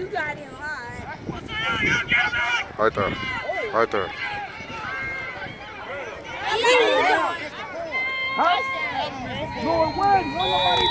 You got in line. Right there. Right there. Huh? Lord, when? When nobody